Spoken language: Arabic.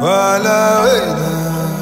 وعلى وينها